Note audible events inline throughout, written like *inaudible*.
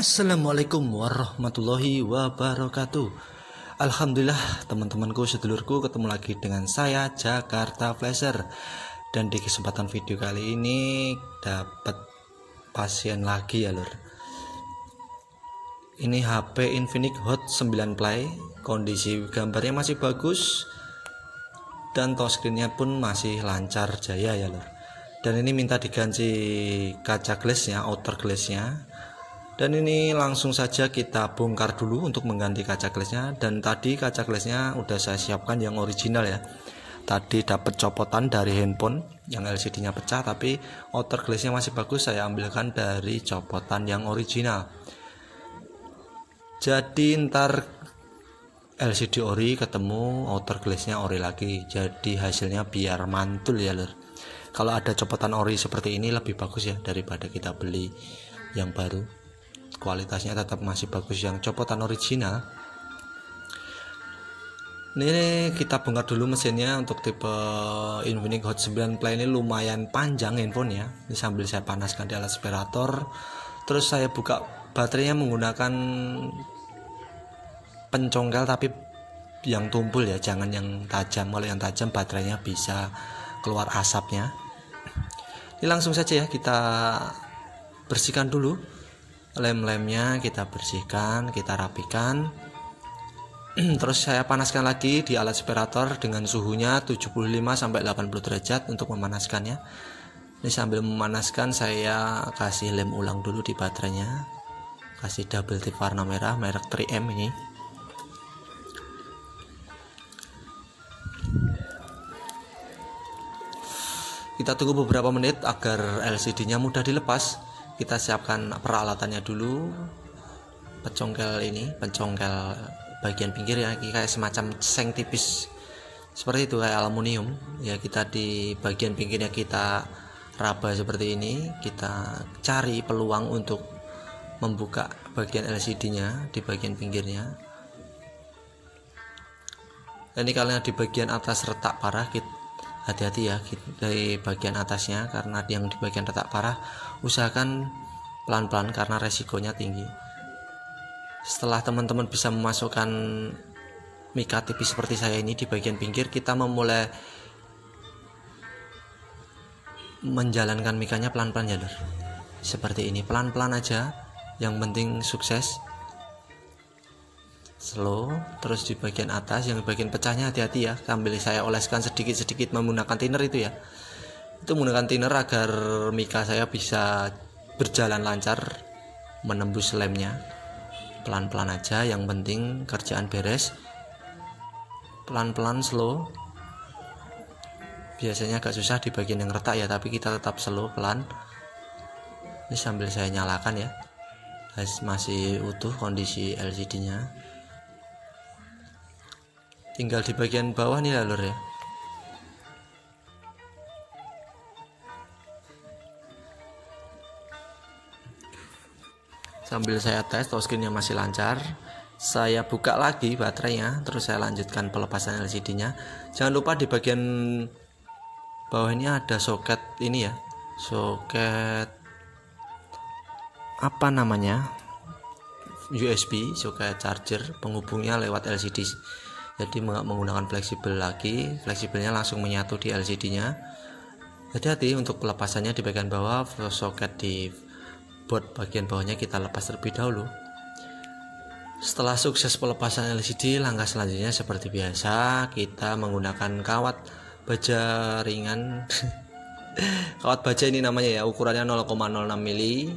Assalamualaikum warahmatullahi wabarakatuh. Alhamdulillah teman-temanku sedulurku ketemu lagi dengan saya Jakarta Flasher. Dan di kesempatan video kali ini dapat pasien lagi ya lur. Ini HP Infinix Hot 9 Play. Kondisi gambarnya masih bagus. Dan touchscreennya pun masih lancar jaya ya lur. Dan ini minta diganti kaca glassnya outer glassnya dan ini langsung saja kita bongkar dulu untuk mengganti kaca glassnya dan tadi kaca glassnya udah saya siapkan yang original ya. Tadi dapat copotan dari handphone yang LCD nya pecah tapi outer glassnya masih bagus. Saya ambilkan dari copotan yang original. Jadi ntar LCD ori ketemu outer glassnya ori lagi. Jadi hasilnya biar mantul ya lur kalau ada copotan ori seperti ini lebih bagus ya daripada kita beli yang baru kualitasnya tetap masih bagus. Yang copotan original. Ini kita bongkar dulu mesinnya untuk tipe Infinix Hot 9 Play ini lumayan panjang handphonenya ini sambil saya panaskan di alat aspirator terus saya buka baterainya menggunakan pencongkel tapi yang tumpul ya. Jangan yang tajam. Kalau yang tajam baterainya bisa keluar asapnya. Ini langsung saja ya kita bersihkan dulu lem-lemnya kita bersihkan kita rapikan. *clears throat* Terus saya panaskan lagi di alat separator dengan suhunya 75 sampai 80 derajat untuk memanaskannya ini sambil memanaskan saya kasih lem ulang dulu di baterainya. Kasih double tip warna merah merek 3M ini. Kita tunggu beberapa menit agar LCD nya mudah dilepas kita siapkan peralatannya dulu. Pencongkel ini pencongkel bagian pinggir ya kayak semacam seng tipis. Seperti itu kayak aluminium. Ya kita di bagian pinggirnya kita raba seperti ini. Kita cari peluang untuk membuka bagian LCD nya di bagian pinggirnya. Ini kalian di bagian atas retak parah kita hati-hati ya dari bagian atasnya karena yang di bagian retak parah usahakan pelan-pelan karena resikonya tinggi. Setelah teman-teman bisa memasukkan mika tipis seperti saya ini di bagian pinggir kita memulai menjalankan mikanya pelan-pelan ya lur seperti ini pelan-pelan aja. Yang penting sukses slow terus di bagian atas yang bagian pecahnya hati-hati ya sambil saya oleskan sedikit-sedikit menggunakan thinner itu ya. Itu menggunakan thinner agar mika saya bisa berjalan lancar menembus lemnya. Pelan-pelan aja yang penting kerjaan beres. Pelan-pelan slow. Biasanya agak susah di bagian yang retak ya tapi kita tetap slow pelan. Ini sambil saya nyalakan ya. Masih utuh kondisi LCD nya tinggal di bagian bawah nih lur ya. Sambil saya tes touchscreennya masih lancar saya buka lagi baterainya terus saya lanjutkan pelepasan LCD nya jangan lupa di bagian bawah ini ada soket ini ya. Soket apa namanya? USB soket charger penghubungnya lewat LCD jadi menggunakan fleksibel lagi. Fleksibelnya langsung menyatu di LCD nya hati-hati untuk pelepasannya di bagian bawah soket di board bagian bawahnya kita lepas terlebih dahulu. Setelah sukses pelepasan LCD langkah selanjutnya seperti biasa kita menggunakan kawat baja ringan. *laughs* Kawat baja ini namanya ya ukurannya 0,06 mili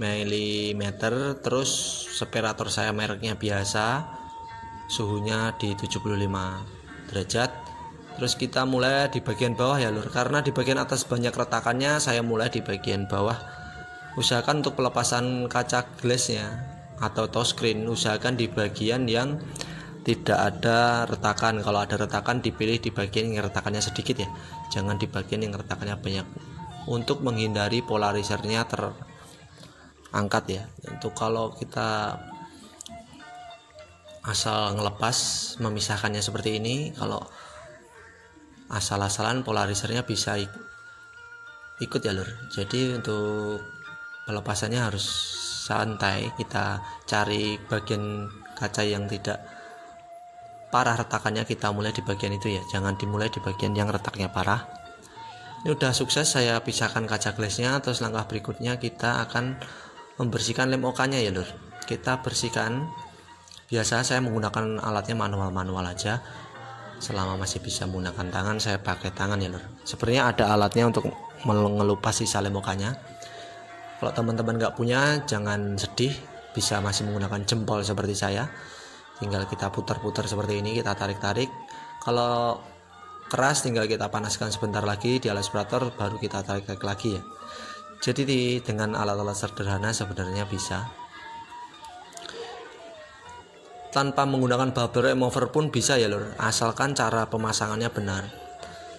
milimeter. Terus separator saya mereknya biasa suhunya di 75 derajat. Terus kita mulai di bagian bawah ya lur. Karena di bagian atas banyak retakannya saya mulai di bagian bawah. Usahakan untuk pelepasan kaca glassnya atau touchscreen usahakan di bagian yang tidak ada retakan. Kalau ada retakan dipilih di bagian yang retakannya sedikit ya. Jangan di bagian yang retakannya banyak. Untuk menghindari polarisernya terangkat ya. Untuk kalau kita asal ngelepas memisahkannya seperti ini kalau asal-asalan polarisernya bisa ikut ya lur. Jadi untuk pelepasannya harus santai. Kita cari bagian kaca yang tidak parah retakannya kita mulai di bagian itu ya. Jangan dimulai di bagian yang retaknya parah. Ini udah sukses saya pisahkan kaca glassnya. Terus langkah berikutnya kita akan membersihkan lem okanya ya lur. Kita bersihkan biasa saya menggunakan alatnya manual-manual aja. Selama masih bisa menggunakan tangan saya pakai tangan ya lur sebenarnya ada alatnya untuk mengelupas sisa lem okanya kalau teman-teman nggak punya jangan sedih. Bisa masih menggunakan jempol seperti saya. Tinggal kita putar-putar seperti ini kita tarik-tarik. Kalau keras tinggal kita panaskan sebentar lagi di alat vibrator baru kita tarik-tarik lagi ya. Jadi di, dengan alat-alat sederhana sebenarnya bisa tanpa menggunakan bubble remover pun bisa ya lor asalkan cara pemasangannya benar.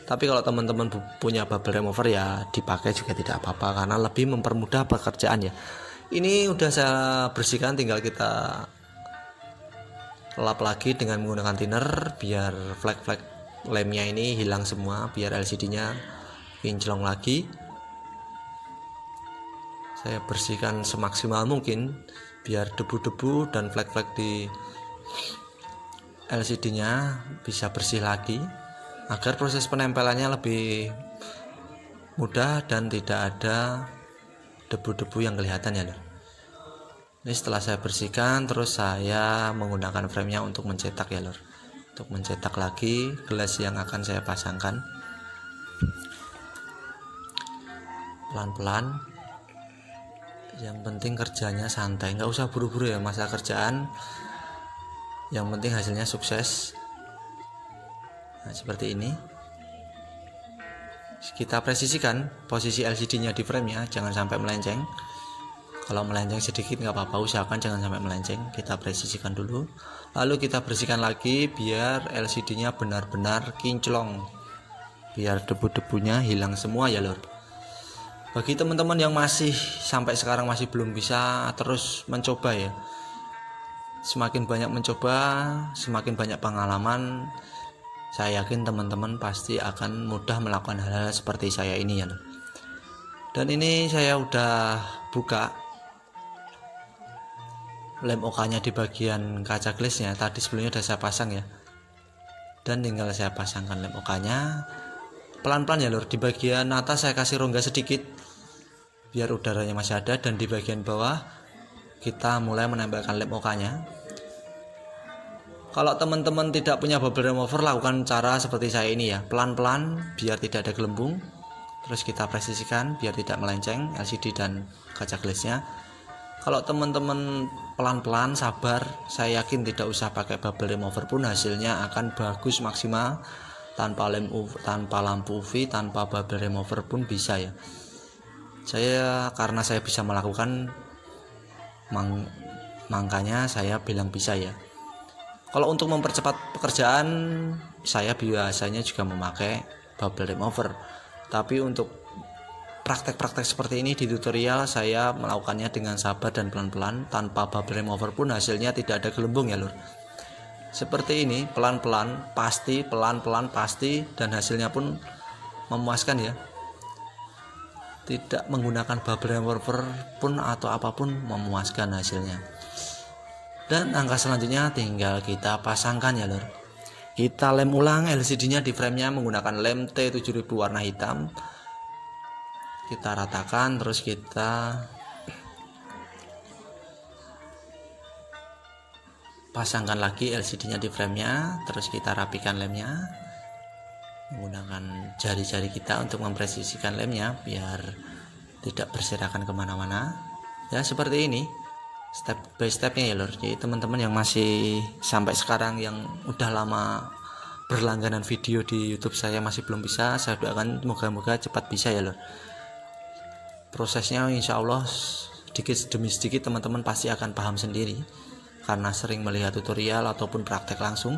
Tapi kalau teman-teman punya bubble remover ya dipakai juga tidak apa-apa karena lebih mempermudah pekerjaan ya. Ini udah saya bersihkan tinggal kita lap lagi dengan menggunakan thinner biar flek-flek lemnya ini hilang semua biar LCD nya kinclong lagi. Saya bersihkan semaksimal mungkin biar debu-debu dan flek-flek di LCD-nya bisa bersih lagi agar proses penempelannya lebih mudah dan tidak ada debu-debu yang kelihatan ya ini setelah saya bersihkan terus saya menggunakan framenya untuk mencetak ya lor untuk mencetak lagi gelas yang akan saya pasangkan. Pelan-pelan. Yang penting kerjanya santai. Nggak usah buru-buru ya masa kerjaan yang penting hasilnya sukses. Nah seperti ini. Kita presisikan posisi LCD nya di frame nya jangan sampai melenceng. Kalau melenceng sedikit nggak apa-apa usahakan jangan sampai melenceng. Kita presisikan dulu. Lalu kita bersihkan lagi biar LCD nya benar-benar kinclong. Biar debu-debunya hilang semua ya lor bagi teman-teman yang masih sampai sekarang masih belum bisa terus mencoba ya semakin banyak mencoba, semakin banyak pengalaman, saya yakin teman-teman pasti akan mudah melakukan hal-hal seperti saya ini ya. Dan ini saya udah buka lem OK-nya di bagian kaca glassnya. Tadi sebelumnya udah saya pasang ya. Dan tinggal saya pasangkan lem OK-nya. Pelan-pelan ya lur. Di bagian atas saya kasih rongga sedikit biar udaranya masih ada dan di bagian bawah kita mulai menempelkan lem OK-nya kalau teman-teman tidak punya bubble remover lakukan cara seperti saya ini ya. Pelan-pelan biar tidak ada gelembung. Terus kita presisikan biar tidak melenceng LCD dan kaca glassnya kalau teman-teman pelan-pelan sabar saya yakin tidak usah pakai bubble remover pun hasilnya akan bagus maksimal. Tanpa lem UV, tanpa lampu UV tanpa bubble remover pun bisa ya. Saya karena saya bisa melakukan mang, makanya saya bilang bisa ya. Kalau untuk mempercepat pekerjaan saya biasanya juga memakai bubble remover. Tapi untuk praktek-praktek seperti ini di tutorial saya melakukannya dengan sabar dan pelan-pelan. Tanpa bubble remover pun hasilnya tidak ada gelembung ya lur. Seperti ini pelan-pelan pasti pelan-pelan pasti dan hasilnya pun memuaskan ya tidak menggunakan bubble remover pun atau apa pun memuaskan hasilnya. Dan angka selanjutnya tinggal kita pasangkan ya lor kita lem ulang LCD nya di frame nya menggunakan lem T7000 warna hitam. Kita ratakan terus kita pasangkan lagi LCD nya di frame nya terus kita rapikan lemnya menggunakan jari-jari kita untuk mempresisikan lemnya biar tidak berserakan ke mana-mana. Ya seperti ini. Step by stepnya ya lor jadi teman-teman yang masih sampai sekarang yang udah lama berlangganan video di YouTube saya masih belum bisa saya doakan moga-moga cepat bisa ya lor prosesnya insya Allah sedikit demi sedikit teman-teman pasti akan paham sendiri. Karena sering melihat tutorial ataupun praktek langsung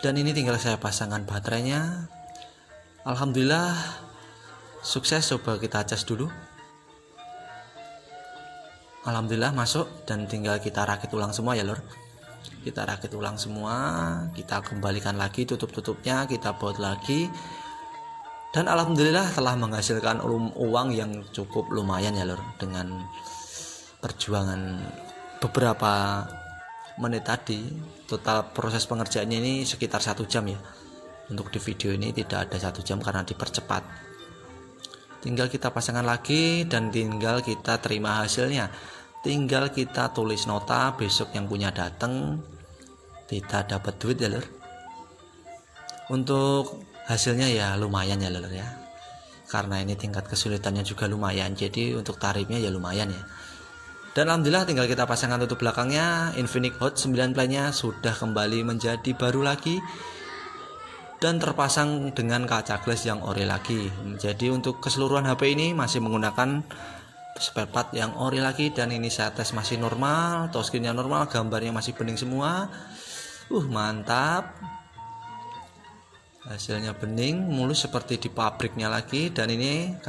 dan ini tinggal saya pasangkan baterainya. Alhamdulillah sukses. Coba kita cas dulu. Alhamdulillah masuk. Dan tinggal kita rakit ulang semua ya lor kita rakit ulang semua. Kita kembalikan lagi tutup-tutupnya. Kita buat lagi. Dan Alhamdulillah telah menghasilkan uang yang cukup lumayan ya lor dengan perjuangan beberapa menit tadi total proses pengerjaannya ini sekitar satu jam ya. Untuk di video ini tidak ada satu jam karena dipercepat. Tinggal kita pasangkan lagi dan tinggal kita terima hasilnya. Tinggal kita tulis nota besok yang punya datang kita dapat duit ya lur untuk hasilnya ya lumayan ya lur ya. Karena ini tingkat kesulitannya juga lumayan jadi untuk tarifnya ya lumayan ya dan alhamdulillah tinggal kita pasangkan tutup belakangnya Infinix Hot 9 Play-nya sudah kembali menjadi baru lagi dan terpasang dengan kaca glass yang ori lagi. Jadi untuk keseluruhan HP ini masih menggunakan spare part yang ori lagi dan ini saya tes masih normal, touchscreen normal, gambarnya masih bening semua. Uh, mantap. Hasilnya bening, mulus seperti di pabriknya lagi dan ini